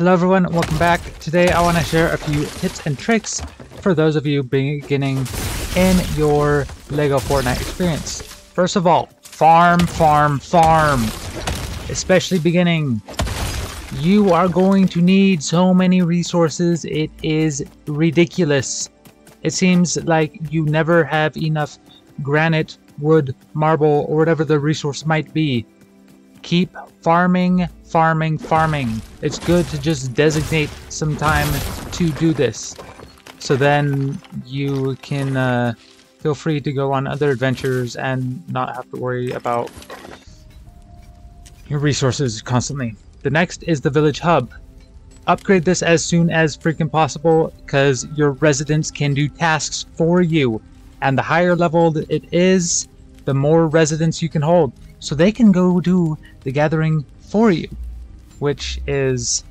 Hello everyone, welcome back. Today I want to share a few tips and tricks for those of you beginning in your LEGO Fortnite experience. First of all, farm, farm, farm. Especially beginning. You are going to need so many resources, it is ridiculous. It seems like you never have enough granite, wood, marble, or whatever the resource might be. Keep farming, farming, farming. It's good to just designate some time to do this. So then you can uh, feel free to go on other adventures and not have to worry about your resources constantly. The next is the village hub. Upgrade this as soon as freaking possible because your residents can do tasks for you. And the higher leveled it is, the more residents you can hold. So they can go do the gathering for you, which is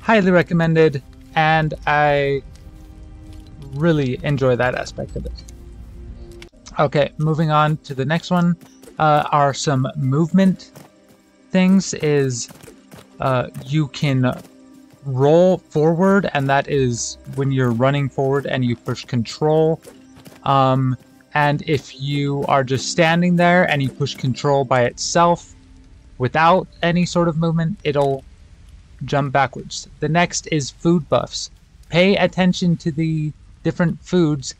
highly recommended. And I really enjoy that aspect of it. Okay, moving on to the next one uh, are some movement things is uh, you can roll forward and that is when you're running forward and you push control um, and if you are just standing there and you push control by itself without any sort of movement it'll jump backwards. The next is food buffs. Pay attention to the different foods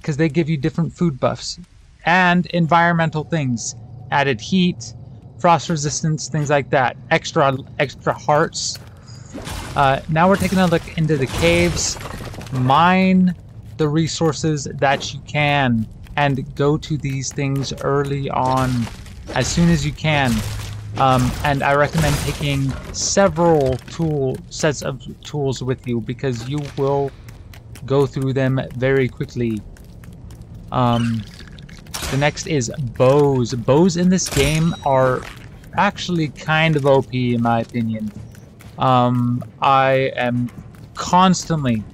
because they give you different food buffs and environmental things added heat frost resistance things like that. Extra extra hearts. Uh, now we're taking a look into the caves. Mine the resources that you can and go to these things early on as soon as you can um, and I recommend taking several tool sets of tools with you because you will go through them very quickly. Um, the next is bows. Bows in this game are actually kind of OP in my opinion. Um, I am constantly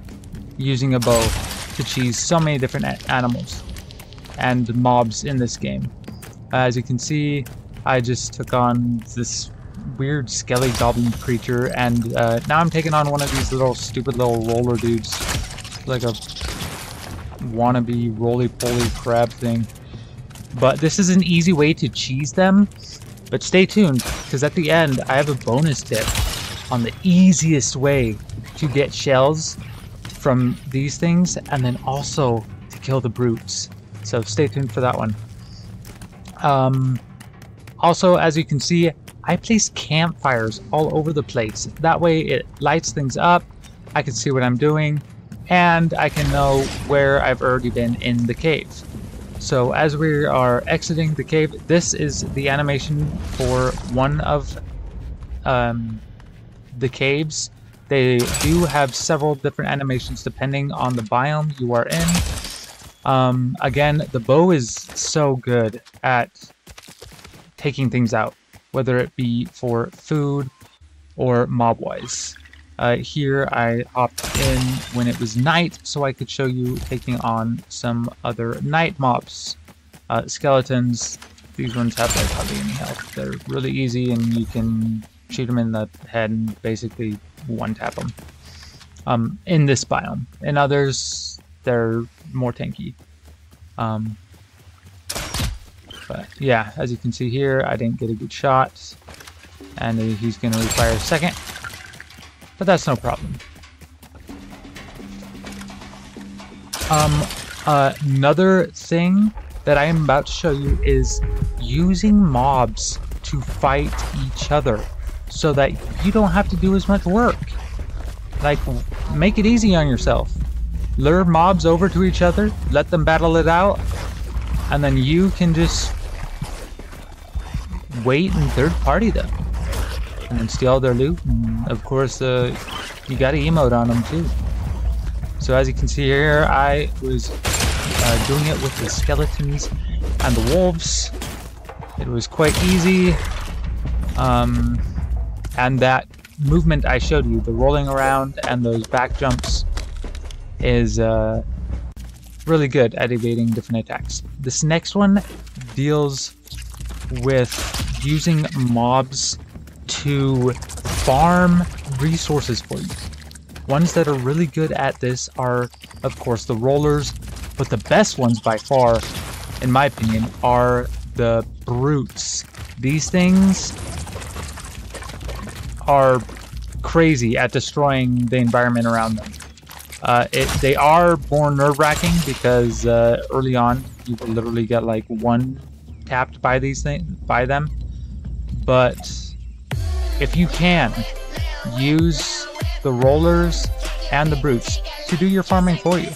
using a bow to cheese so many different animals and mobs in this game. As you can see, I just took on this weird skelly goblin creature and uh, now I'm taking on one of these little stupid little roller dudes like a wannabe roly-poly crab thing. But this is an easy way to cheese them. But stay tuned, because at the end, I have a bonus tip on the easiest way to get shells from these things, and then also to kill the brutes. So stay tuned for that one. Um, also, as you can see, I place campfires all over the place. That way it lights things up, I can see what I'm doing, and I can know where I've already been in the cave. So as we are exiting the cave, this is the animation for one of um, the caves. They do have several different animations depending on the biome you are in. Um, again, the bow is so good at taking things out, whether it be for food or mob-wise. Uh, here I hopped in when it was night so I could show you taking on some other night mobs. Uh, skeletons, these ones have like hardly any health. They're really easy and you can shoot them in the head and basically one-tap them. Um, in this biome. In others, they're more tanky. Um, but yeah, as you can see here, I didn't get a good shot. And he's going to require a second. But that's no problem. Um, uh, another thing that I am about to show you is using mobs to fight each other so that you don't have to do as much work. Like, make it easy on yourself. Lure mobs over to each other, let them battle it out, and then you can just wait and third party them and steal their loot. And of course, uh, you got to emote on them too. So as you can see here, I was uh, doing it with the skeletons and the wolves. It was quite easy. Um, and that movement I showed you, the rolling around and those back jumps, is uh, really good at evading different attacks. This next one deals with using mobs to farm resources for you. Ones that are really good at this are, of course, the rollers, but the best ones by far, in my opinion, are the brutes. These things are crazy at destroying the environment around them. Uh, it, they are more nerve-wracking because uh, early on you will literally get like one tapped by these things by them. But if you can, use the rollers and the brutes to do your farming for you.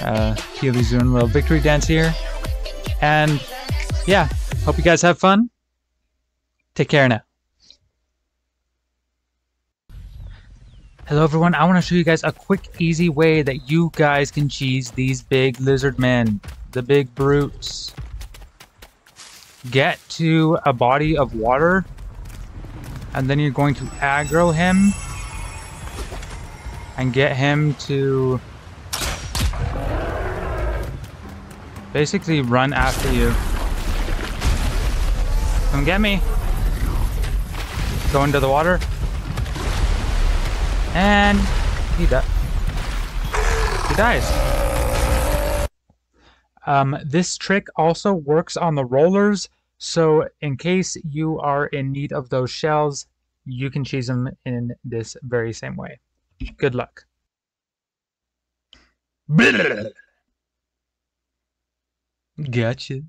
Uh, Peely's doing a little victory dance here. And yeah, hope you guys have fun. Take care now. Hello everyone, I want to show you guys a quick easy way that you guys can cheese these big lizard men, the big brutes. Get to a body of water and then you're going to aggro him and get him to basically run after you. Come get me. Go into the water. And he dies. He dies. Um, this trick also works on the rollers, so in case you are in need of those shells, you can cheese them in this very same way. Good luck. Gotcha.